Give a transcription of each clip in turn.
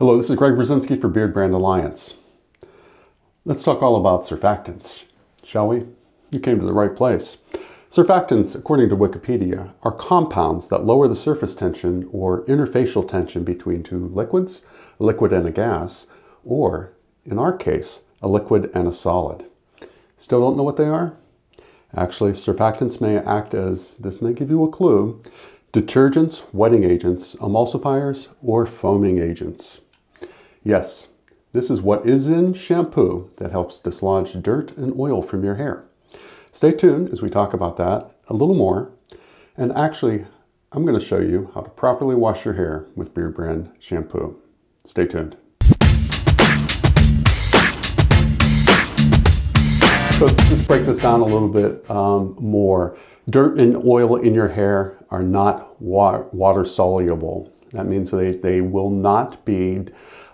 Hello, this is Greg Berzinsky for Beardbrand Alliance. Let's talk all about surfactants, shall we? You came to the right place. Surfactants, according to Wikipedia, are compounds that lower the surface tension or interfacial tension between two liquids, a liquid and a gas, or, in our case, a liquid and a solid. Still don't know what they are? Actually, surfactants may act as, this may give you a clue, detergents, wetting agents, emulsifiers, or foaming agents. Yes, this is what is in shampoo that helps dislodge dirt and oil from your hair. Stay tuned as we talk about that a little more. And actually, I'm going to show you how to properly wash your hair with Beardbrand shampoo. Stay tuned. So let's just break this down a little bit um, more. Dirt and oil in your hair are not wa water soluble. That means they, they will not be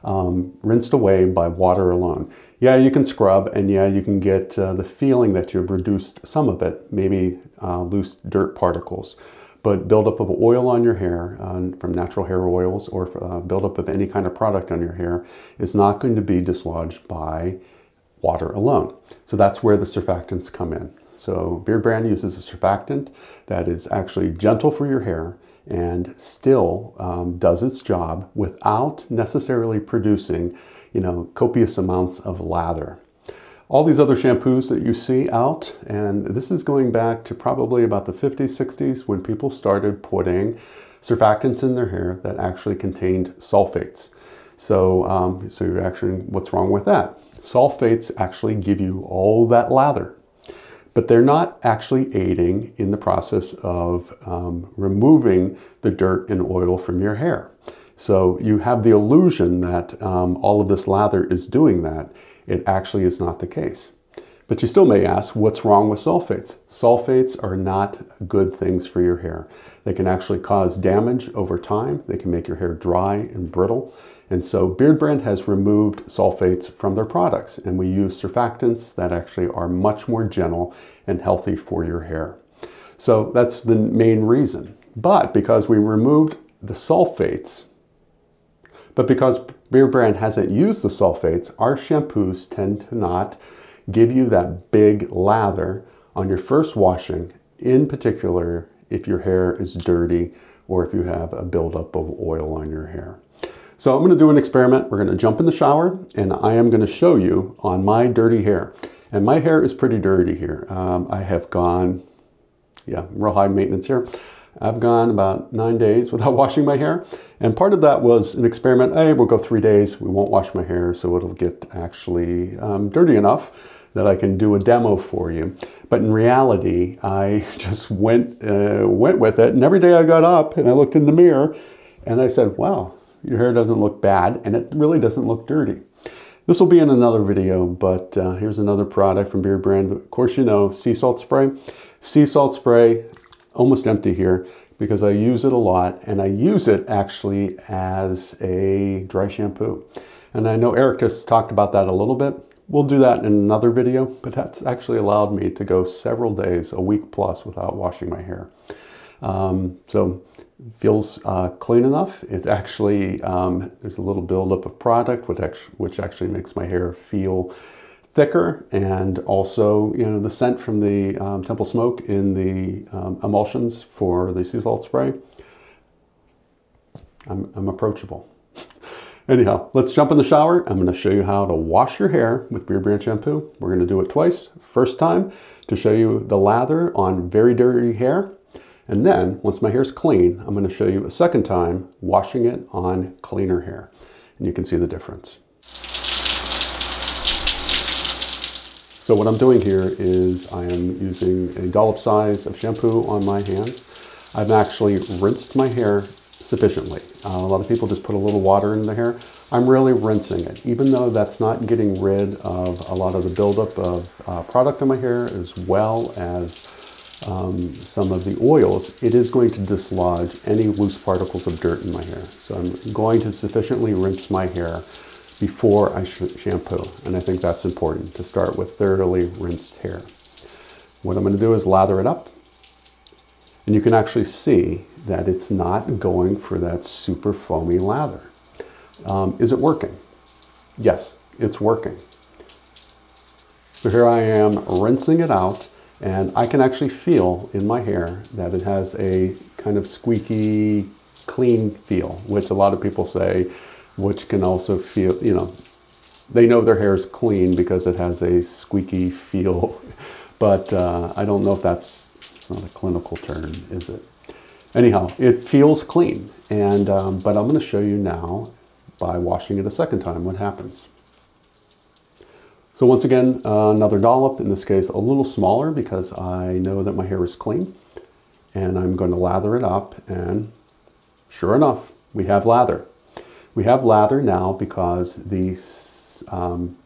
um, rinsed away by water alone. Yeah, you can scrub and yeah, you can get uh, the feeling that you've reduced some of it, maybe uh, loose dirt particles. But buildup of oil on your hair uh, from natural hair oils or uh, buildup of any kind of product on your hair is not going to be dislodged by water alone. So that's where the surfactants come in. So Beardbrand uses a surfactant that is actually gentle for your hair and still um, does its job without necessarily producing, you know, copious amounts of lather. All these other shampoos that you see out, and this is going back to probably about the 50s, 60s when people started putting surfactants in their hair that actually contained sulfates. So, um, so you're actually, what's wrong with that? Sulfates actually give you all that lather but they're not actually aiding in the process of um, removing the dirt and oil from your hair. So you have the illusion that um, all of this lather is doing that. It actually is not the case. But you still may ask, what's wrong with sulfates? Sulfates are not good things for your hair. They can actually cause damage over time. They can make your hair dry and brittle. And so Beardbrand has removed sulfates from their products and we use surfactants that actually are much more gentle and healthy for your hair. So that's the main reason. But because we removed the sulfates, but because Beardbrand hasn't used the sulfates, our shampoos tend to not give you that big lather on your first washing, in particular if your hair is dirty or if you have a buildup of oil on your hair. So I'm going to do an experiment. We're going to jump in the shower and I am going to show you on my dirty hair. And my hair is pretty dirty here. Um, I have gone, yeah, real high maintenance here. I've gone about nine days without washing my hair. And part of that was an experiment. Hey, we'll go three days. We won't wash my hair, so it'll get actually um, dirty enough that I can do a demo for you. But in reality, I just went, uh, went with it. And every day I got up and I looked in the mirror and I said, wow, your hair doesn't look bad and it really doesn't look dirty. This will be in another video, but uh, here's another product from Beardbrand. Of course, you know, sea salt spray. Sea salt spray, almost empty here because I use it a lot and I use it actually as a dry shampoo. And I know Eric just talked about that a little bit. We'll do that in another video, but that's actually allowed me to go several days, a week plus without washing my hair. Um, so feels uh, clean enough. It actually, um, there's a little buildup of product, which actually, which actually makes my hair feel thicker and also, you know, the scent from the um, Temple Smoke in the um, emulsions for the sea salt spray. I'm, I'm approachable. Anyhow, let's jump in the shower. I'm going to show you how to wash your hair with Beardbrand shampoo. We're going to do it twice. First time to show you the lather on very dirty hair and then, once my hair is clean, I'm going to show you a second time washing it on cleaner hair. And you can see the difference. So what I'm doing here is I am using a dollop size of shampoo on my hands. I've actually rinsed my hair sufficiently. Uh, a lot of people just put a little water in the hair. I'm really rinsing it, even though that's not getting rid of a lot of the buildup of uh, product in my hair as well as um, some of the oils, it is going to dislodge any loose particles of dirt in my hair. So I'm going to sufficiently rinse my hair before I sh shampoo. And I think that's important to start with thoroughly rinsed hair. What I'm going to do is lather it up. And you can actually see that it's not going for that super foamy lather. Um, is it working? Yes, it's working. So here I am rinsing it out and I can actually feel in my hair that it has a kind of squeaky, clean feel, which a lot of people say, which can also feel, you know, they know their hair is clean because it has a squeaky feel. But uh, I don't know if that's, it's not a clinical term, is it? Anyhow, it feels clean. And, um, but I'm gonna show you now by washing it a second time what happens. So once again, uh, another dollop, in this case a little smaller because I know that my hair is clean. And I'm going to lather it up and sure enough, we have lather. We have lather now because the um,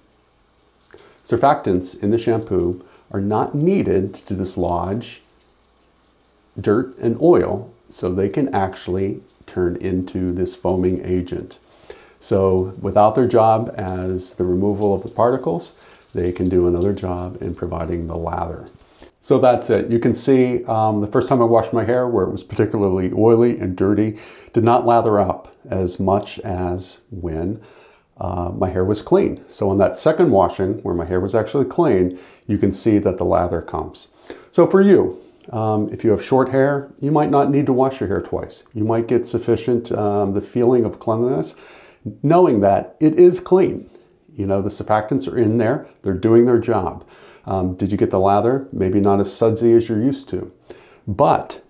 surfactants in the shampoo are not needed to dislodge dirt and oil so they can actually turn into this foaming agent. So without their job as the removal of the particles, they can do another job in providing the lather. So that's it. You can see um, the first time I washed my hair where it was particularly oily and dirty, did not lather up as much as when uh, my hair was clean. So on that second washing where my hair was actually clean, you can see that the lather comes. So for you, um, if you have short hair, you might not need to wash your hair twice. You might get sufficient, um, the feeling of cleanliness knowing that it is clean. You know, the surfactants are in there, they're doing their job. Um, did you get the lather? Maybe not as sudsy as you're used to, but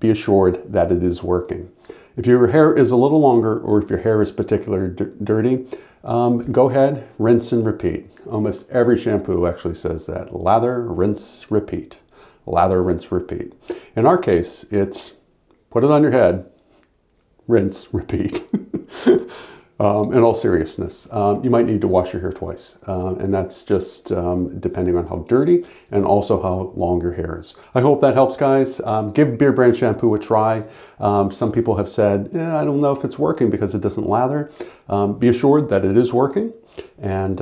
be assured that it is working. If your hair is a little longer or if your hair is particularly dirty, um, go ahead, rinse and repeat. Almost every shampoo actually says that. Lather, rinse, repeat. Lather, rinse, repeat. In our case, it's put it on your head, rinse, repeat. Um, in all seriousness, um, you might need to wash your hair twice, uh, and that's just um, depending on how dirty and also how long your hair is. I hope that helps, guys. Um, give Beardbrand shampoo a try. Um, some people have said, I don't know if it's working because it doesn't lather. Be assured that it is working, and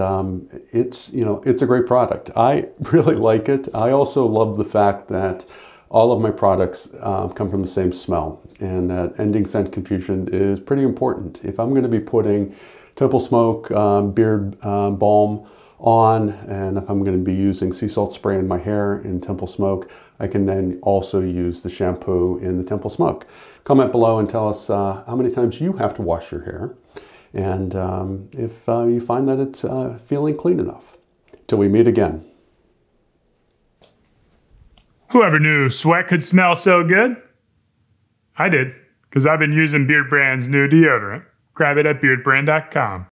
it's you know it's a great product. I really like it. I also love the fact that all of my products uh, come from the same smell and that ending scent confusion is pretty important. If I'm going to be putting Temple Smoke um, beard um, balm on and if I'm going to be using sea salt spray in my hair in Temple Smoke, I can then also use the shampoo in the Temple Smoke. Comment below and tell us uh, how many times you have to wash your hair and um, if uh, you find that it's uh, feeling clean enough. Till we meet again. Whoever knew sweat could smell so good? I did, because I've been using Beardbrand's new deodorant. Grab it at beardbrand.com.